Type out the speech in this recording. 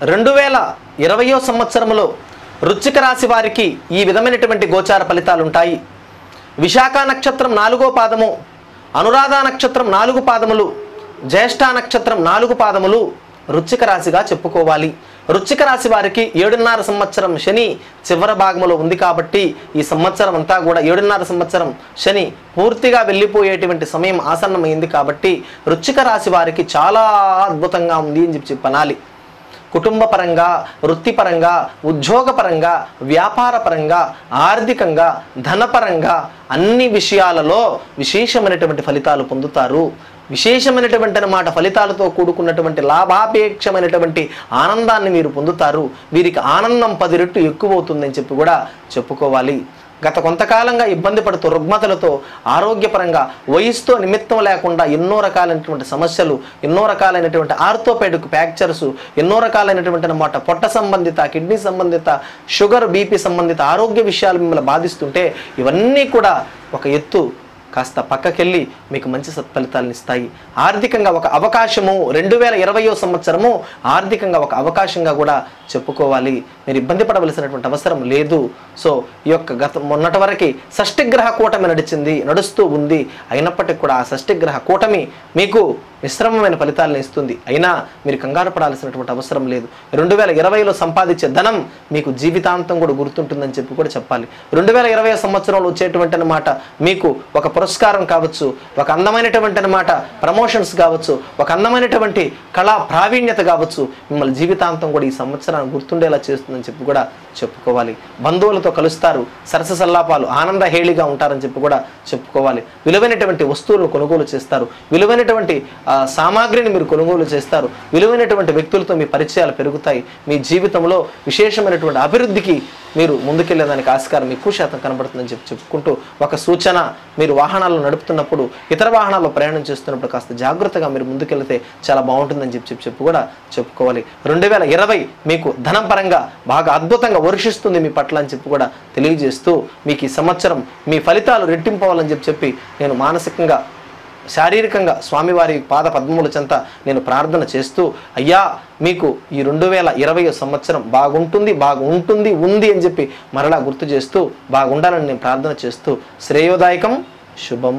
రెండు వేల ఇరవయో సంవత్సరంలో రుచిక రాశి వారికి ఈ విధమైనటువంటి గోచార ఫలితాలుంటాయి. విశాఖ నక్షత్రం నాలుగో పాదము అనురాధ నక్షత్రం నాలుగు పాదములు జ్యేష్ఠ నక్షత్రం నాలుగు పాదములు రుచిక రాశిగా చెప్పుకోవాలి. రుచిక రాశి వారికి ఏడున్నర సంవత్సరం శని చివరి భాగంలో ఉంది కాబట్టి ఈ సంవత్సరం అంతా కూడా ఏడున్నర సంవత్సరం శని పూర్తిగా వెళ్ళిపోయేటువంటి సమయం ఆసన్నమైంది కాబట్టి రుచిక రాశి వారికి చాలా అద్భుతంగా ఉంది అని చెప్పి చెప్పనాలి. కుటుంబపరంగా వృత్తిపరంగా ఉద్యోగపరంగా వ్యాపారపరంగా ఆర్థికంగా ధనపరంగా అన్ని విషయాలలో విశేషమైనటువంటి ఫలితాలు పొందుతారు. విశేషమైనటువంటి అన్నమాట ఫలితాలతో కూడుకున్నటువంటి లాభాపేక్షమైనటువంటి ఆనందాన్ని మీరు పొందుతారు. వీరికి ఆనందం పది రెట్టు ఎక్కువ అవుతుందని చెప్పి కూడా చెప్పుకోవాలి. గత కొంతకాలంగా ఇబ్బంది పడుతూ రుగ్మతలతో ఆరోగ్యపరంగా వయసుతో నిమిత్తం లేకుండా ఎన్నో రకాలైనటువంటి సమస్యలు ఎన్నో రకాలైనటువంటి ఆర్థోపెడిక్ ఫ్రాక్చర్స్ ఎన్నో రకాలైనటువంటి అనమాట పొట్ట సంబంధిత కిడ్నీ సంబంధిత షుగర్ బీపీ సంబంధిత ఆరోగ్య విషయాలు మిమ్మల్ని బాధిస్తుంటే ఇవన్నీ కూడా ఒక ఎత్తు కాస్త పక్కకెళ్ళి మీకు మంచి సత్ఫలితాలను ఇస్తాయి. ఆర్థికంగా ఒక అవకాశము రెండు వేల ఇరవయో సంవత్సరము ఆర్థికంగా ఒక అవకాశంగా కూడా చెప్పుకోవాలి. మీరు ఇబ్బంది పడవలసినటువంటి అవసరం లేదు. సో ఈ యొక్క గత మొన్నటి వరకు షష్ఠిగ్రహ కూటమి నడిచింది నడుస్తూ ఉంది. అయినప్పటికీ కూడా ఆ షష్ఠిగ్రహ కూటమి మీకు మిశ్రమమైన ఫలితాలను ఇస్తుంది. అయినా మీరు కంగారు పడాల్సినటువంటి అవసరం లేదు. రెండు వేల ఇరవైలో సంపాదించే ధనం మీకు జీవితాంతం కూడా గుర్తుంటుందని చెప్పి కూడా చెప్పాలి. రెండు వేల ఇరవై సంవత్సరంలో వచ్చేటువంటి అనమాట మీకు ఒక పురస్కారం కావచ్చు ఒక అందమైనటువంటి అనమాట ప్రమోషన్స్ కావచ్చు ఒక అందమైనటువంటి కళా ప్రావీణ్యత కావచ్చు మిమ్మల్ని జీవితాంతం కూడా ఈ సంవత్సరాన్ని గుర్తుండేలా చేస్తుందని చెప్పి కూడా చెప్పుకోవాలి. బంధువులతో కలుస్తారు సరస సల్లాపాలు ఆనంద హేళిగా ఉంటారని చెప్పి కూడా చెప్పుకోవాలి. విలువైనటువంటి వస్తువులను కొనుగోలు చేస్తారు. విలువైనటువంటి సామాగ్రిని మీరు కొనుగోలు చేస్తారు. విలువైనటువంటి వ్యక్తులతో మీ పరిచయాలు పెరుగుతాయి. మీ జీవితంలో విశేషమైనటువంటి అభివృద్ధికి మీరు ముందుకెళ్ళేదానికి ఆస్కారం ఎక్కువ శాతం కనబడుతుందని చెప్పి చెప్పుకుంటూ ఒక సూచన మీరు వాహనాలు నడుపుతున్నప్పుడు ఇతర వాహనాల్లో ప్రయాణం చేస్తున్నప్పుడు కాస్త జాగ్రత్తగా మీరు ముందుకెళ్తే చాలా బాగుంటుందని చెప్పి చెప్పి చెప్పు కూడా చెప్పుకోవాలి. రెండు వేల ఇరవై మీకు ధనం పరంగా బాగా అద్భుతంగా వర్షిస్తుంది మీ పట్ల అని చెప్పి కూడా తెలియజేస్తూ మీకు ఈ సంవత్సరం మీ ఫలితాలు రెట్టింపవాలని చెప్పి చెప్పి నేను మానసికంగా శారీరకంగా స్వామివారి పాద పద్మముల చెంత నేను ప్రార్థన చేస్తూ అయ్యా మీకు ఈ రెండు వేల ఇరవై సంవత్సరం బాగుంటుంది బాగుంటుంది ఉంది అని చెప్పి మరలా గుర్తు చేస్తూ బాగుండాలని నేను ప్రార్థన చేస్తూ శ్రేయోదాయకం శుభం.